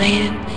land.